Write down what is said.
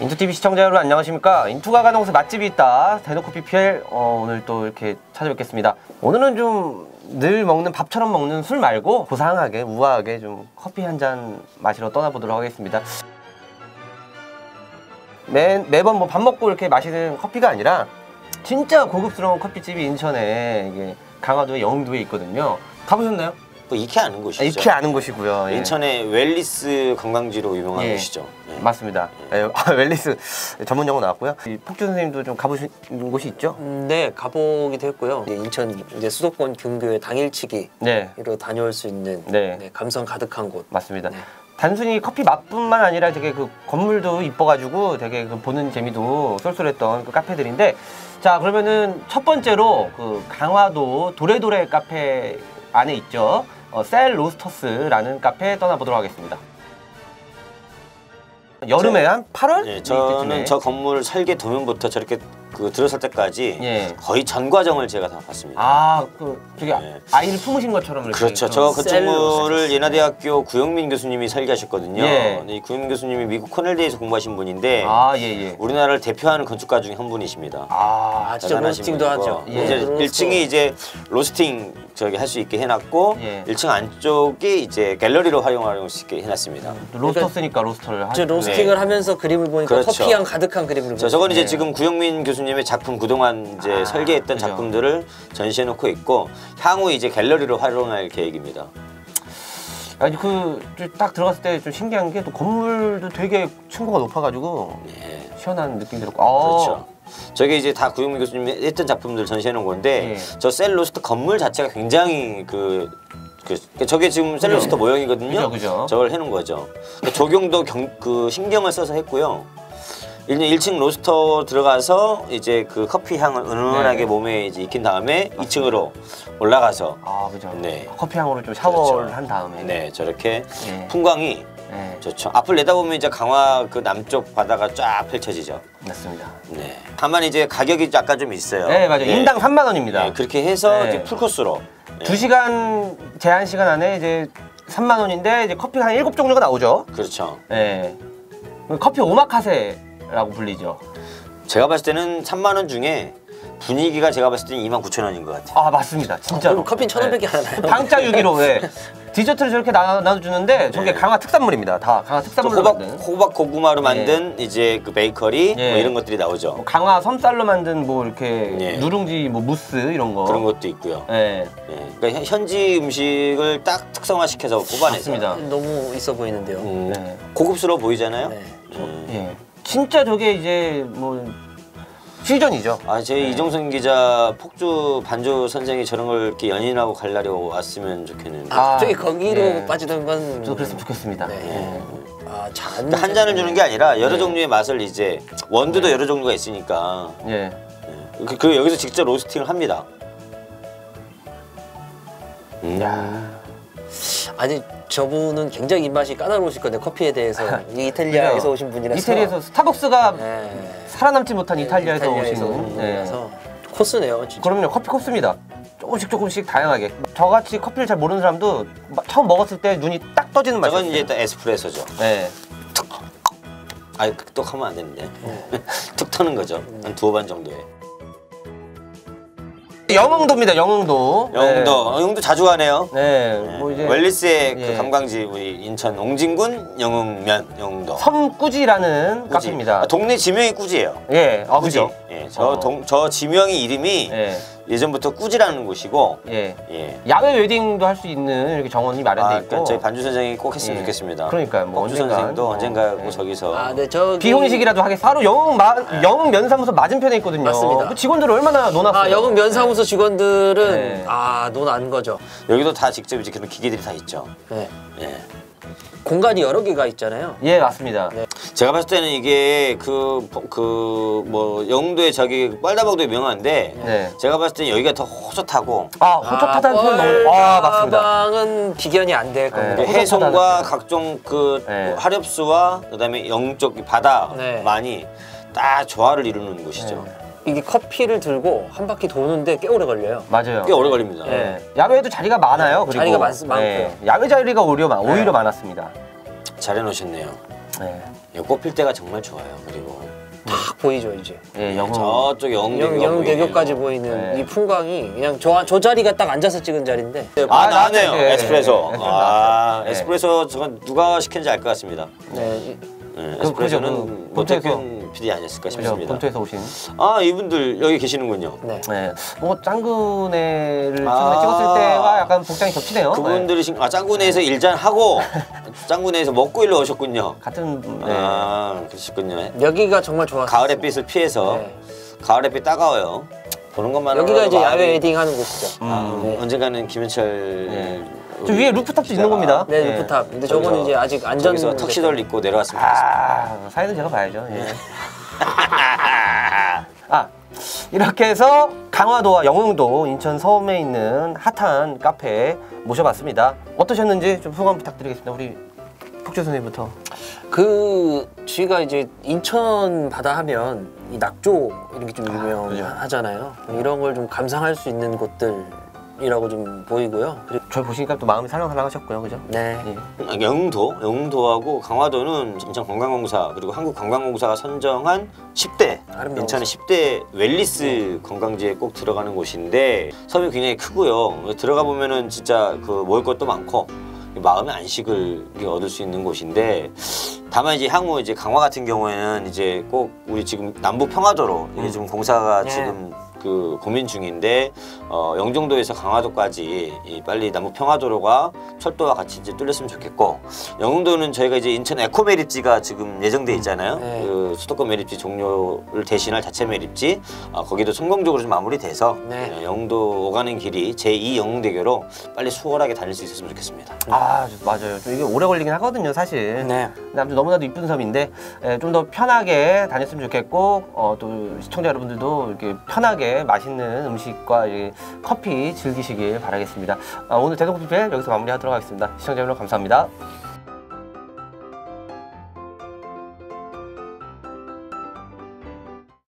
인투TV 시청자 여러분 안녕하십니까? 인투가 가동서 맛집이 있다. 대놓고 PPL 어, 오늘 또 이렇게 찾아뵙겠습니다. 오늘은 좀 늘 먹는 밥처럼 먹는 술 말고 고상하게 우아하게 좀 커피 한 잔 마시러 떠나보도록 하겠습니다. 매, 매번 뭐 밥 먹고 이렇게 마시는 커피가 아니라 진짜 고급스러운 커피집이 인천에 강화도의 영도에 있거든요. 가보셨나요? 또 익히 아는 곳이죠. 아, 익히 아는 곳이고요 예. 인천의 wellness 관광지로 유명한 예. 곳이죠. 네. 맞습니다. 예, 아, wellness 전문 용어 나왔고요. 이 폭주 선생님도 좀 가보신 곳이 있죠? 음, 네, 가보기도 했고요. 이제 인천 이제 수도권 근교의 당일치기로 네, 다녀올 수 있는 네. 네, 감성 가득한 곳. 맞습니다. 네. 단순히 커피 맛뿐만 아니라 되게 그 건물도 이뻐가지고 되게 그 보는 재미도 쏠쏠했던 그 카페들인데 자 그러면은 첫 번째로 그 강화도 도레도레 카페 안에 있죠. 어, 셀 로스터스라는 카페에 떠나보도록 하겠습니다. 여름에 한 8월? 예, 저는 저 건물 설계 도면부터 저렇게 그 들어설 때까지 예. 거의 전 과정을 제가 다 봤습니다. 아, 그 저기 네. 아이를 품으신 것처럼 이렇게 그렇죠. 좀- 저 셀로 건축물을 예나대학교 구영민 교수님이 설계하셨거든요. 예. 근데 이 구영민 교수님이 미국 코넬대에서 공부하신 분인데 아, 예, 예. 우리나라를 대표하는 건축가 중에 한 분이십니다. 아, 아, 진짜 로스팅도. 하죠. 예. 이제 로스터. 1층이 이제 로스팅 저기 할 수 있게 해놨고 예. 1층 안쪽이 이제 갤러리로 활용할 수 있게 해놨습니다. 또 로스터스니까 로스터를 하죠. 로스팅을 네. 하면서 그림을 보니까 그렇죠. 커피향 가득한 그림을 자, 저건 이제 네. 지금 구영민 교수님 의 작품 그동안 이제 아, 설계했던 그죠. 작품들을 전시해 놓고 있고 향후 이제 갤러리로 활용할 계획입니다. 아니 그 딱 들어갔을 때 좀 신기한 게 또 건물도 되게 층고가 높아가지고 예. 시원한 느낌 들었고. 아, 그렇죠. 저게 이제 다 구영민 교수님이 했던 작품들 전시해 놓은 건데 예. 저 셀로스터 건물 자체가 굉장히 그, 그 저게 지금 셀로스터 모형이거든요. 그죠, 그죠. 저걸 해놓은 거죠. 그 조경도 경, 그 신경을 써서 했고요. 일단 1층 로스터 들어가서 이제 그 커피 향을 은은하게 네. 몸에 이제 익힌 다음에 2층으로 올라가서 아 그죠. 네. 커피 향으로 좀 샤워를 그렇죠. 한 다음에. 네 저렇게 예. 풍광이 네. 좋죠. 앞을 내다보면 이제 강화 그 남쪽 바다가 쫙 펼쳐지죠. 맞습니다. 네. 다만 이제 가격이 약간 좀 있어요. 네 맞아요. 인당 3만 원입니다. 네, 그렇게 해서 네. 이제 풀 코스로 네. 두 시간 제한 시간 안에 이제 3만 원인데 이제 커피가 한 일곱 종류가 나오죠. 그렇죠. 네. 커피 오마카세 라고 불리죠. 제가 봤을 때는 3만 원 중에 분위기가 제가 봤을 때는 2만 9천 원인 것 같아요. 아 맞습니다. 진짜로. 그럼 커피는 천 원밖에 안 하나요? 방짜 유기로 네. 디저트를 저렇게 나, 나눠주는데 저게 네. 강화 특산물입니다. 다 강화 또 특산물로 호박 만든. 호박 고구마로 만든 이제 그 베이커리 예. 뭐 이런 것들이 나오죠. 뭐 강화 섬쌀로 만든 뭐 이렇게 예. 누룽지 뭐 무스 이런 거. 그런 것도 있고요. 예. 예. 그러니까 현- 현지 음식을 딱 특성화시켜서 뽑아내서 맞습니다. 너무 있어 보이는데요. 음, 네. 고급스러워 보이잖아요. 네. 음. 예. 진짜 저게 이제 뭐 퓨전이죠. 아, 제 네. 이종선 기자 폭주 반주 선생이 저런 걸 이렇게 연인하고 갈 날이 왔으면 좋겠는데. 아, 갑자기 아, 거기로 네. 빠지던 건 저도 그랬으면 좋겠습니다. 네. 예. 아, 잔. 한 잔을 주는 게 아니라 여러 네. 종류의 맛을 이제 원두도 여러 종류가 있으니까 예. 그, 그 여기서 직접 로스팅을 합니다. 음. 야. 아니 저분은 굉장히 입맛이 까다로우실 건데 커피에 대해서 이 이탈리아에서? 오신 분이라서 이태리에서 스타벅스가 네. 살아남지 못한 이탈리아에서, 이탈리아에서 오신. 분이라서 코스네요 진짜. 그럼요 커피 컵스입니다 조금씩 조금씩 다양하게 저같이 커피를 잘 모르는 사람도 마- 처음 먹었을 때 눈이 딱 떠지는 맛이었어요 저건 이제 일단 에스프레소죠. 네. 아, 뚝 하면 안 되는데. 툭 터는 거죠. 한 두어 반 정도에. 영흥도입니다 영흥도 영도, 어, 영도 자주 가네요. 네, 네. 뭐 이제 웰리스의 예. 그 관광지 우리 인천 옹진군 영흥면 영도. 섬꾸지라는 꾸지. 카페입니다 아, 동네 지명이 꾸지예요. 예, 아 꾸지. 그죠 예, 저, 어. 동, 저 지명이 이름이 예, 예전부터 꾸지라는 곳이고 예. 예. 야외 웨딩도 할 수 있는 이렇게 정원이 마련돼 아, 있고 그러니까 저희 반주 선생이 꼭 했으면 예. 좋겠습니다. 그러니까요, 뭐 박주 언젠간. 선생도 어, 언젠가 예. 저기서 아, 네, 저 비혼식이라도 하겠 바로 영흥 마, 영흥 면사무소 맞은편에 있거든요 맞습니다. 그 직원들 얼마나 논았어요 아, 영흥 면사무소 직원들은 네. 아, 논 안 거죠. 여기도 다 직접 이제 그런 기계들이 다 있죠. 네. 예. 공간이 여러 개가 있잖아요. 예 맞습니다 네. 제가 봤을 때는 이게 그 그 뭐 영도의 저기 뻘다방도 유명한데 네. 제가 봤을 때는 여기가 더 호젓하고 아 호젓하다는 표현 너무 아 맞습니다 방은 비견이 안 될 겁니다. 네. 그 해송과 각종 그 네. 하렵수와 그다음에 영쪽 바다만이 네. 딱 조화를 이루는 곳이죠. 네. 이게 커피를 들고 한 바퀴 도는데 꽤 오래 걸려요. 맞아요 꽤 오래 걸립니다. 예. 야외에도 자리가 많아요. 그리고 자리가 많- 많고. 예. 야외 자리가 오히려 많- 오히려 많았습니다. 잘 해놓으셨네요. 예. 예, 꽃필 때가 정말 좋아요. 그리고 딱 보이죠 이제. 예, 영웅. 저쪽 영대교가 영, 영대교까지. 보이는 네. 이 풍광이 그냥 저, 저 자리가 딱 앉아서 찍은 자리인데 아, 아, 나네요. 나왔네. 에스프레소. 아, 예. 에스프레소 저건 누가 시켰는지 알 것 같습니다. 네, 에스프레소는 그 모태균 PD 아니었을까? 싶습니다. 본토에서 오신. 아, 이분들 여기 계시는군요. 네. 네. 뭐 짱구네를 아. 찍었을 때와 약간 복장이 겹치네요. 네. 그분들이 신- 아 짱구네에서 일잔 하고 짱구네에서 먹고 일로 오셨군요. 같은 네. 아, 그러시군요. 여기가 정말 좋았어요. 가을의 빛을 피해서 네. 가을의 빛 따가워요. 보는 것만 여기가 이제 야외 웨딩 하는 곳이죠. 아, 네. 언젠가는 김현철 네. 저 위에 rooftop도 있는 겁니다. 네, 네. 루프탑. 근데 저거는 이제 아직 안전 거기서 턱시도를 입고 내려왔으면 좋겠습니다. 아, 사연은 제가 봐야죠. 예. 아, 이렇게 해서 강화도와 영흥도 인천 서움에 있는 핫한 카페 모셔봤습니다. 어떠셨는지 좀 소감 부탁드리겠습니다. 우리 폭주 선생님부터. 그 저희가 이제 인천 바다 하면 이 낙조 이런 게좀 그죠. 유명하잖아요. 이런 걸 좀 감상할 수 있는 곳들 이라고 좀 보이고요. 그리고 저희 보시니까 또 마음이 살랑살랑하셨고요, 그죠? 네. 예. 아, 영흥도, 영흥도하고 강화도는 인천관광공사 그리고 한국관광공사가 선정한 10대 아름다워. 인천의 10대 웰리스 관광지에 꼭 들어가는 곳인데 섬이 굉장히 크고요. 들어가 보면은 진짜 그 먹을 것도 많고 마음의 안식을 얻을 수 있는 곳인데 다만 이제 향후 이제 강화 같은 경우에는 이제 꼭 우리 지금 남부 평화도로 이게 지금 공사가 네. 지금 그 고민 중인데 어, 영종도에서 강화도까지 이 빨리 남부 평화도로가 철도와 같이 이제 뚫렸으면 좋겠고 영흥도는 저희가 이제 인천 에코 매립지가 지금 예정돼 있잖아요. 네. 그 수도권 매립지 종료를 대신할 자체 매립지 어, 거기도 성공적으로 좀 마무리돼서 네. 어, 영흥도 오가는 길이 제2 영흥대교로 빨리 수월하게 다닐 수 있었으면 좋겠습니다. 아, 저- 맞아요. 좀 이게 오래 걸리긴 하거든요, 사실. 네. 근데 아무튼 너무나도 이쁜 섬인데 좀 더 편하게 다녔으면 좋겠고 어, 또 시청자 여러분들도 이렇게 편하게 맛있는 음식과 이 커피 즐기시길 바라겠습니다. 아, 오늘 대동피플 여기서 마무리하도록 하겠습니다. 시청자 여러분 감사합니다.